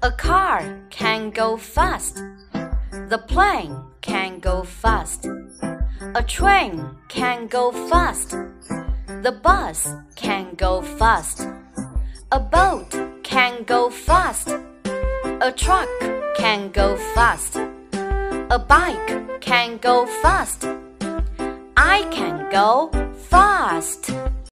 A car can go fast. The plane can go fast. A train can go fast. The bus can go fast. A boat can go fast. A truck can go fast. A bike can go fast. I can go fast.